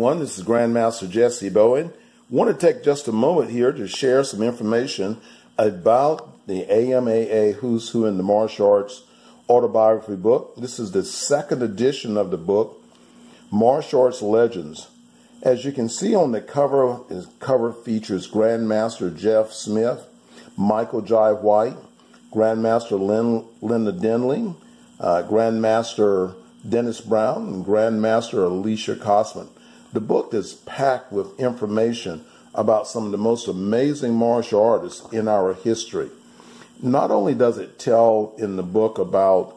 This is Grandmaster Jessie Bowen. Want to take just a moment here to share some information about the AMAA Who's Who in the Martial Arts autobiography book. This is the second edition of the book, Martial Arts Legends. As you can see on the cover, the cover features Grandmaster Jeff Smith, Michael Jai White, Grandmaster Linda Denley, uh, Grandmaster Dennis Brown, and Grandmaster Alicia Kosman. The book is packed with information about some of the most amazing martial artists in our history. Not only does it tell in the book about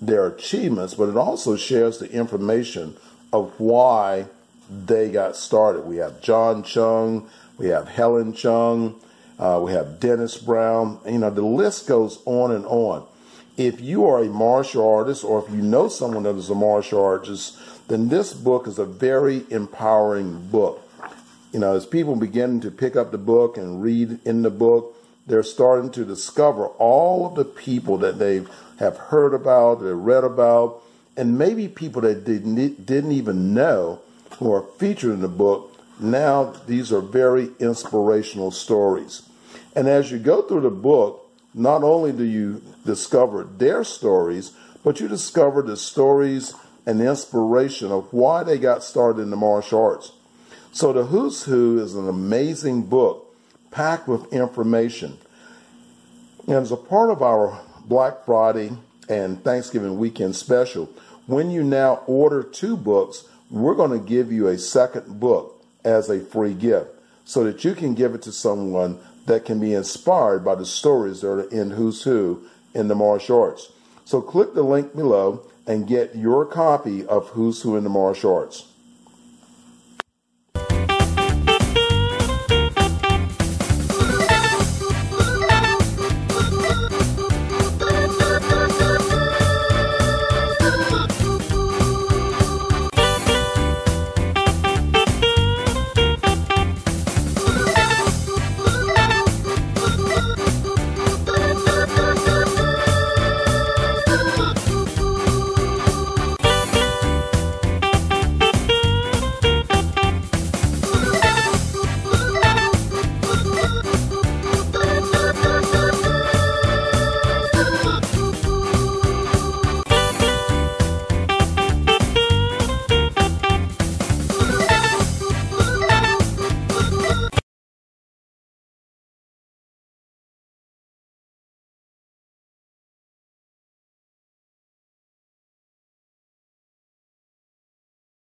their achievements, but it also shares the information of why they got started. We have John Chung, we have Helen Chung, uh, we have Dennis Brown. You know, the list goes on and on. If you are a martial artist or if you know someone that is a martial artist, then this book is a very empowering book. You know, as people begin to pick up the book and read in the book, they're starting to discover all of the people that they have heard about, they read about, and maybe people that didn't, didn't even know who are featured in the book. Now, these are very inspirational stories. And as you go through the book, not only do you discover their stories, but you discover the stories and the inspiration of why they got started in the martial arts. So the Who's Who is an amazing book packed with information. And as a part of our Black Friday and Thanksgiving weekend special, when you now order two books, we're going to give you a second book as a free gift so that you can give it to someone that can be inspired by the stories that are in Who's Who in the martial arts. So click the link below and get your copy of Who's Who in the Martial Arts.